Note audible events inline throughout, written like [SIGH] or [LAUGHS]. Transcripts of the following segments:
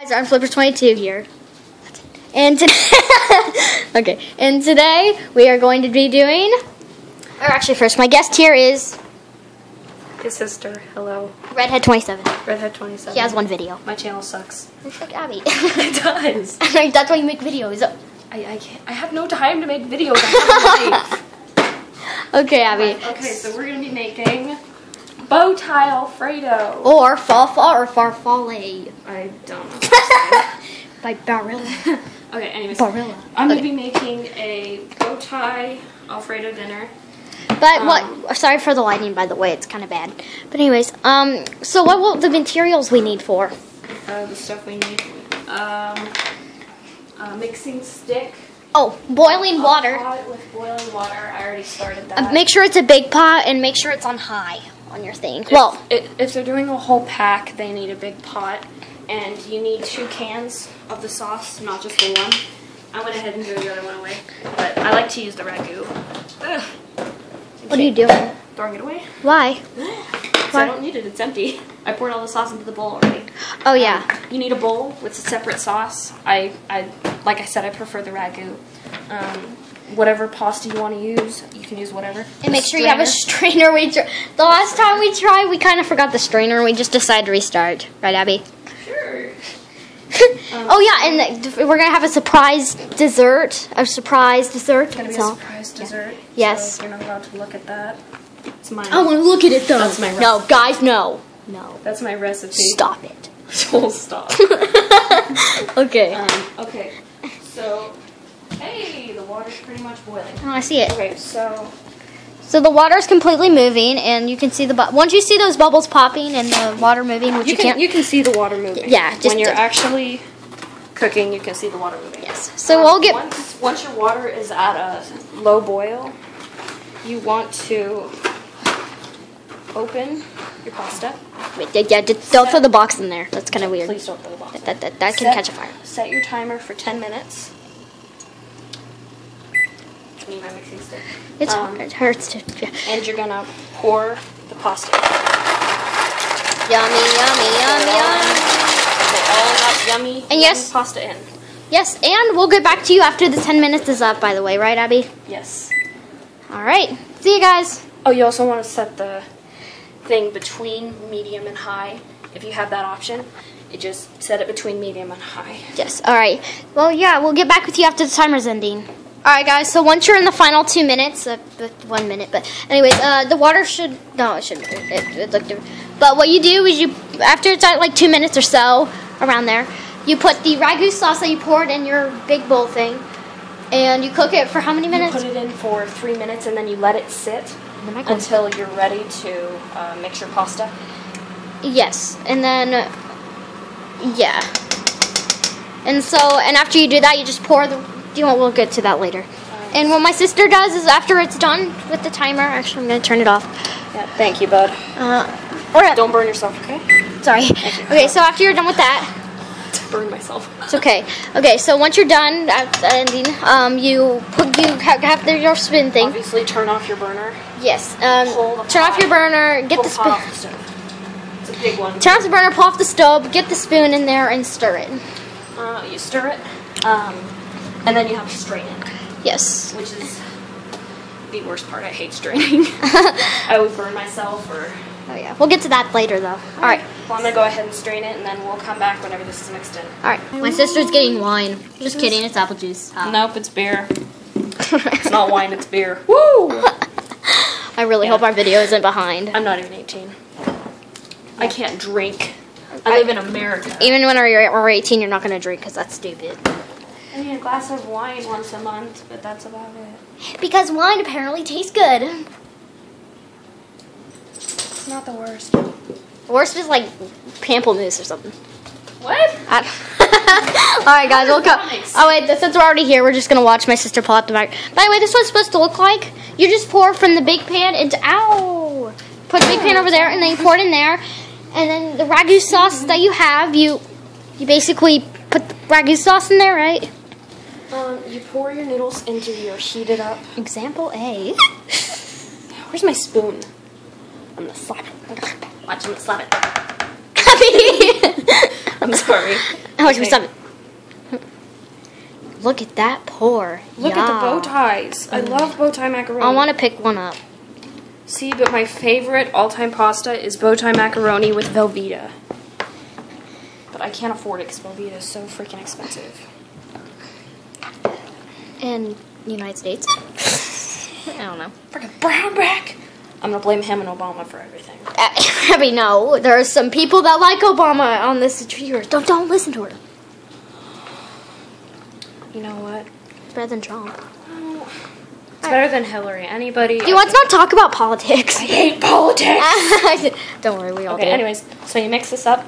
guys, I'm Flipper22 here. And today, [LAUGHS] okay, and today we are going to be doing, or actually first, my guest here is His sister, hello. Redhead27. Redhead 27. He has one video. My channel sucks. [LAUGHS] Looks like Abby. [LAUGHS] It does. That's why you make videos. I, I, can't, I have no time to make videos. I have life. Okay, Abby. Okay, so we're going to be making bow tie Alfredo. Or Fall Fall or Farfalle I don't know. [LAUGHS] by Barilla. [LAUGHS] okay, anyways. Barilla. I'm going to Okay. be making a bow tie Alfredo dinner. But Um, what? Sorry for the lighting, by the way. It's kind of bad. But anyways, um, so what will the materials we need for? Uh, the stuff we need. Um, a mixing stick. Oh, boiling a water. pot with boiling water. I already started that. Uh, make sure it's a big pot and make sure it's on high on your thing. Well, if, if they're doing a whole pack, they need a big pot, and you need two cans of the sauce, not just the one. I went ahead and threw the other one away, but I like to use the ragu. Ugh. what are you doing? Throwing it away? Why? Why? I don't need it. It's empty. I poured all the sauce into the bowl already. Oh yeah. You need a bowl with a separate sauce. I, I, like I said, I prefer the ragu. Um, whatever pasta you want to use, you can use whatever. And make sure you have a strainer. We tr- the last time we tried, we kind of forgot the strainer. and We just decided to restart, right, Abby? Sure. [LAUGHS] oh yeah, and the, we're gonna have a surprise dessert. A surprise dessert. It's gonna be a So- surprise dessert. Yes. So you're not allowed to look at that. It's mine. I want to look at it though. That's my recipe. no, guys, no, no. That's my recipe. Stop it. [LAUGHS] Full stop. [LAUGHS] okay. um, okay. So, hey, the water's pretty much boiling. Oh, I see it. Okay, so So the water is completely moving, and you can see the once you see those bubbles popping and the water moving, which you, you can can't. you can see the water moving. Yeah, just when you're actually cooking, you can see the water moving. yes. So Um, we'll get. once once your water is at a low boil, you want to open your pasta. Wait, yeah, yeah, don't throw the box in there. That's kind of weird. Please don't throw the box. in. That that that can Set- catch a fire. Set your timer for 10 minutes. I need my mixing stick. It's Um, it hurts to. Yeah. And you're gonna pour the pasta. Yummy, yummy, yummy, yummy. Put all that yummy, And yummy yes- pasta in. Yes, and we'll get back to you after the 10 minutes is up, by the way, right, Abby? Yes. All right. See you guys. Oh, you also want to set the thing between medium and high. If you have that option, it just set it between medium and high. Yes. All right. Well, yeah, we'll get back with you after the timer's ending. All right, guys. So once you're in the final two minutes, uh, one minute, but anyways, uh, the water should no, it shouldn't. It, it, looked different. But what you do is you, after it's at like two minutes or so, around there, you put the ragu sauce that you poured in your big bowl thing, and you cook it for how many You minutes? put it in for three minutes and then you let it sit In the microwave. until you're ready to uh, mix your pasta. Yes, and then yeah, and so and after you do that, you just pour the. You know, we'll get to that later. And what my sister does is after it's done with the timer, actually I'm gonna turn it off. Yeah, thank you, bud. Uh, or Don't burn yourself, okay? sorry. Okay, so after you're done with that, burn myself. it's okay. Okay, so once you're done at the ending, um, you put you have, have the, your spoon thing. Obviously, turn off your burner. Yes. Um, turn off your burner. Get Pull the the spoon. off the. It's a big one. Turn off the burner. Pull off the stove. Get the spoon in there and stir it. Uh, you stir it, um, and then you have to strain it. Yes. which is the worst part. I hate straining. [LAUGHS] I would burn myself or. Oh yeah, we'll get to that later though. All right, Well, I'm gonna go ahead and strain it, and then we'll come back whenever this is mixed in. all right. My sister's getting wine. Just kidding, it's apple juice. Nope, ah. it's beer. [LAUGHS] It's not wine, it's beer. Woo! [LAUGHS] I really hope our video isn't behind. I'm not even 18. I can't drink. I live in America. Even when we're we're 18, you're not gonna drink because that's stupid. I mean, a glass of wine once a month, but that's about it. Because wine apparently tastes good. It's not the worst. The Worst is like pamplemousse or something. What? [LAUGHS] All right, guys, we'll come. Oh wait, since we're already here, we're just gonna watch my sister pull out the bag. By the way, this is what it's supposed to look like. You just pour from the big pan into ow. Put the big pan over there, and then you pour it in there, and then the ragu sauce that you have, you you basically put the ragu sauce in there, right? Um, you pour your noodles into your heated up. Example A. [LAUGHS] Where's my spoon? I'm gonna slap it. Watch, I'm gonna slap it. [LAUGHS] I'm sorry. How much was Okay. that? Look at that pour. Look at the bow ties. I love bow tie macaroni. I want to pick one up. See, but my favorite all-time pasta is bow tie macaroni with Velveeta. But I can't afford it because Velveeta is so freaking expensive. In the United States? I don't know. Freaking Brownback. I'm gonna blame him and Obama for everything. Uh, [LAUGHS] I mean, no. There are some people that like Obama on this tree. Don't don't listen to her. You know what? It's better than Trump. It's better than Hillary. Anybody? Do you want to not talk about politics? I hate politics. [LAUGHS] don't worry, we all okay. do. Anyways, so you mix this up.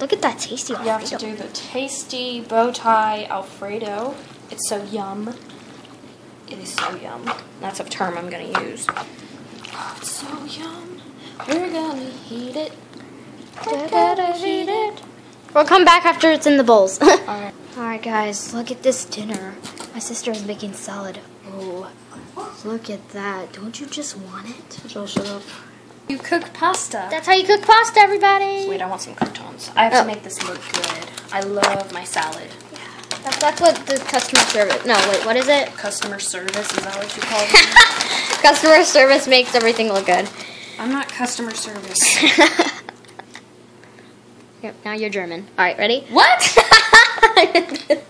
Look at that tasty You have to do the tasty bow tie Alfredo. It's so yum. It is so yum. That's a term I'm gonna use. Oh, it's so yum. We're gonna heat it. We're gonna heat it. We'll come back after it's in the bowls. [LAUGHS] Alright. Alright, guys, look at this dinner. My sister is making salad. Oh, look at that. Don't you just want it? Joel, shut up. You cook pasta. That's how you cook pasta, everybody. Wait, I want some croutons. I have Oh. to make this look good. I love my salad. That's, that's what the customer service. No, wait, what is it? Customer service, is that what you call [LAUGHS] it? customer service makes everything look good. I'm not customer service. [LAUGHS] Yep, now you're German. All right, ready? What? [LAUGHS]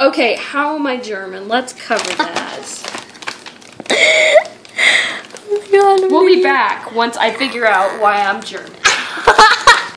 okay, how am I German? Let's cover that. oh god, We'll be back once I figure out why I'm German.